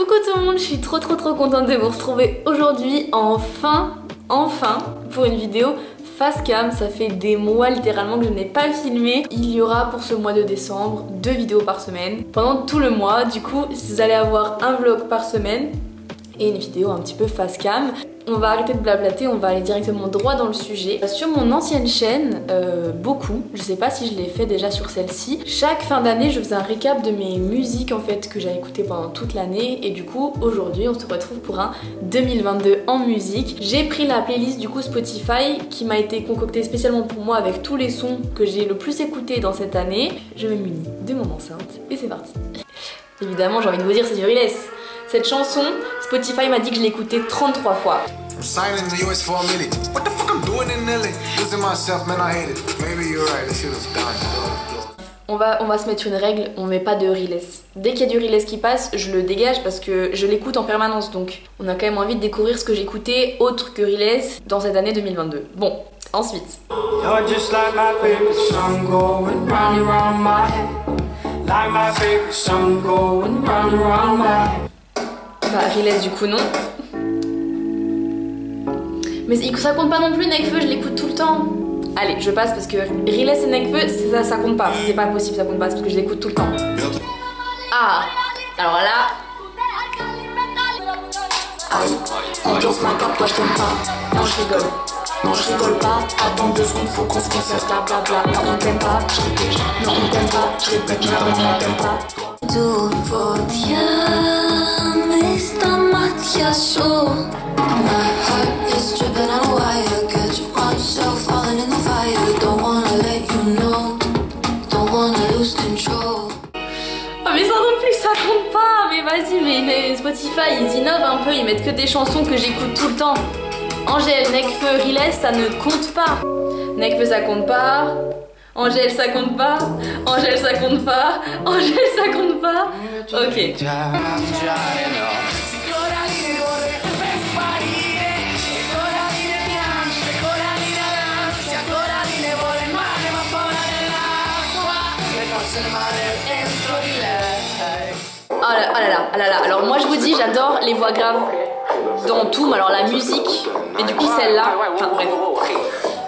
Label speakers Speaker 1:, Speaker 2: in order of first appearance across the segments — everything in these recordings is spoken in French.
Speaker 1: Coucou tout le monde, je suis trop trop trop contente de vous retrouver aujourd'hui, enfin, enfin, pour une vidéo face cam. Ça fait des mois littéralement que je n'ai pas filmé. Il y aura pour ce mois de décembre deux vidéos par semaine pendant tout le mois. Du coup, vous allez avoir un vlog par semaine et une vidéo un petit peu face cam. On va arrêter de blablater, on va aller directement droit dans le sujet. Sur mon ancienne chaîne, euh, beaucoup, je sais pas si je l'ai fait déjà sur celle-ci, chaque fin d'année je faisais un récap de mes musiques en fait que j'ai écoutées pendant toute l'année et du coup aujourd'hui on se retrouve pour un 2022 en musique. J'ai pris la playlist du coup Spotify qui m'a été concoctée spécialement pour moi avec tous les sons que j'ai le plus écoutés dans cette année. Je me munis de mon enceinte et c'est parti. Évidemment j'ai envie de vous dire c'est du. Cette chanson, Spotify m'a dit que je l'écoutais 33 fois. On va, on va se mettre une règle, on met pas de Riles. Dès qu'il y a du Riles qui passe, je le dégage parce que je l'écoute en permanence donc on a quand même envie de découvrir ce que j'écoutais autre que Riles dans cette année 2022. Bon, ensuite. Bah, Riles du coup non. Mais ça compte pas non plus, Nekfeu, je l'écoute tout le temps. Allez, je passe parce que Riles et Nekfeu, ça, ça compte pas. C'est pas possible, ça compte pas, parce que je l'écoute tout le temps. Ah, alors là. Aïe, ambiance ma toi je t'aime pas. Non, je rigole. Non, je rigole pas. Attends deux secondes, faut qu'on se concerte, bla bla bla. Non, on t'aime pas, je répète. Non, on t'aime pas, je répète. Non, on t'aime pas. Du Oh mais ça non plus ça compte pas Mais vas-y mais Spotify ils innovent un peu, ils mettent que des chansons que j'écoute tout le temps. Angèle, Necfeu, Riles ça ne compte pas. Necfeu ça compte pas. Angèle ça compte pas. Angèle ça compte pas. Angèle ça compte pas. Ok. Oh là, oh là là, oh là là, alors moi je vous dis j'adore les voix graves dans tout, mais alors la musique, mais du coup celle-là, enfin bref,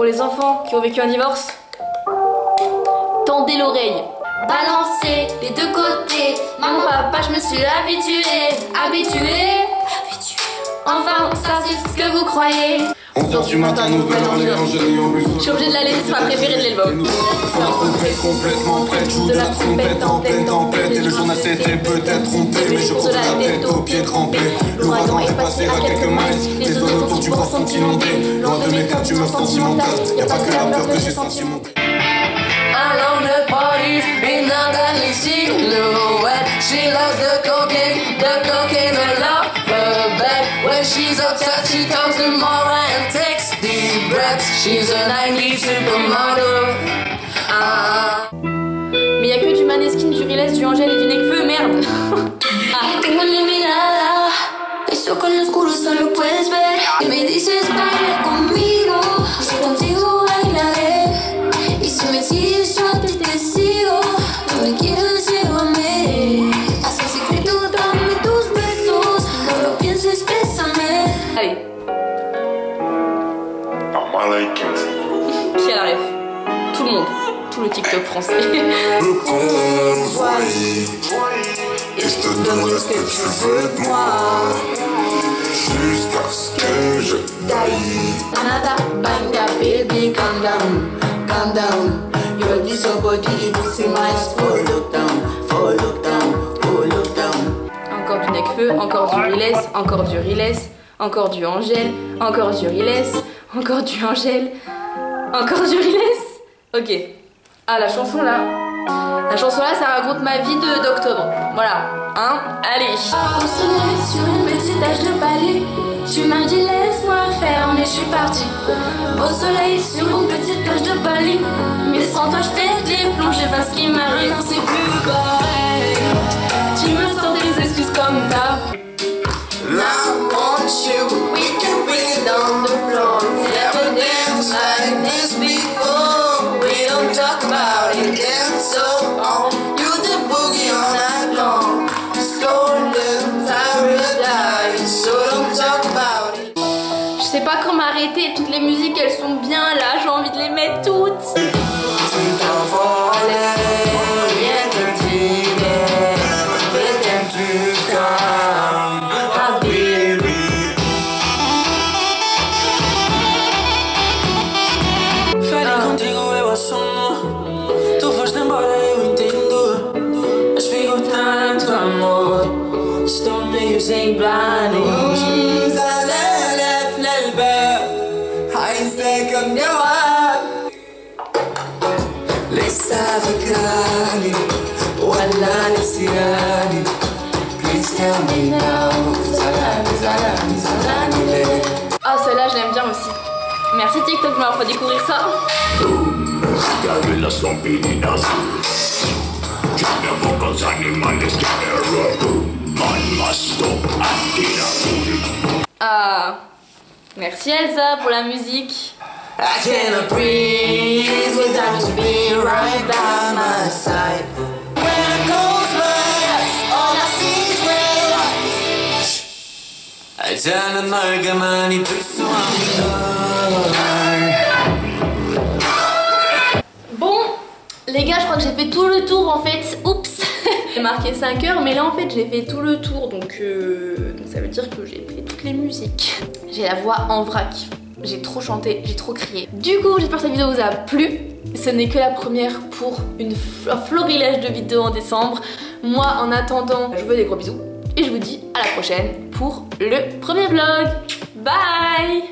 Speaker 1: pour les enfants qui ont vécu un divorce, tendez l'oreille. Balancez les deux côtés. Maman, papa, je me suis habituée. Habituée. Enfin, ça c'est ce que vous croyez.
Speaker 2: 11h du matin, Nouvelle-Orléans, je n'ai en
Speaker 1: Je suis obligée de la laisser, c'est ma préférée de l'album.
Speaker 2: complètement prête, joue de la trompette en pleine tempête. Et le journal s'était peut-être trompé, mais je compte la tête aux pieds trempés. L'ouragan est passé à quelques miles, les zones autour du port sont inondées. Loin de mes tu me sentimental, y'a pas que la peur que j'ai senti monter.
Speaker 3: Along the parties, in the silhouette. She loves the cocaine, the cocaine, the love her back. When she's upset, she talks to Mara and takes She's a 90 supermodel. Ah.
Speaker 1: Mais y'a que du Maneskin, du Riles, du Angèle et du Necfeu, merde. ah.
Speaker 3: Tengo la mirada, eso con lo oscuro solo puedes ver. Y me dices baila
Speaker 1: Qui a la ref Tout le monde. Tout le TikTok français.
Speaker 2: Et je te donnerai ce que tu veux de moi. Jusqu'à ce que je taille.
Speaker 3: Another banga, baby, calm down, calm down. This your body, it puts in my eyes. Follow down, follow down, follow down.
Speaker 1: Encore du Necfeu, encore du Riles, encore du Riles, encore du Angèle, encore du Riles, encore du Angèle, encore du Riles. Ok. Ah, la chanson là. La chanson là, ça raconte ma vie d'octobre. Voilà. Hein? Allez.
Speaker 3: I'm so
Speaker 4: sur une petite tache de balai. Tu m'as dit laisse-moi faire, mais je suis partie. Au soleil sur une petite tache de balai. Mais sans toi, je t'ai déplongé parce qu'il m'arrive, c'est plus pareil. Tu me sors des excuses comme d'hab.
Speaker 1: Arrêter, toutes les musiques elles sont bien là, j'ai envie de les mettre toutes.
Speaker 5: Rien te لسه فاكراني ولا نسياني Please tell me now زعلاني زعلاني زعلاني ليه
Speaker 1: Ah celle-là je l'aime bien aussi. Merci TikTok de m'avoir fait découvrir ça.
Speaker 6: Gorillas pininas Känner vocals animales general Man must stop acting a fool
Speaker 1: Ah. Merci Elsa pour la musique.
Speaker 7: I أجانا النرجماني
Speaker 1: Bon, les gars, je crois que j'ai fait tout le tour en fait. Oups J'ai marqué 5 heures, mais là en fait j'ai fait tout le tour, donc, euh, donc ça veut dire que j'ai fait toutes les musiques. J'ai la voix en vrac. J'ai trop chanté, j'ai trop crié. Du coup, j'espère que cette vidéo vous a plu. Ce n'est que la première pour une fl- un florilège de vidéos en décembre. Moi, en attendant, je vous fais des gros bisous. Et je vous dis à la prochaine pour le premier vlog. Bye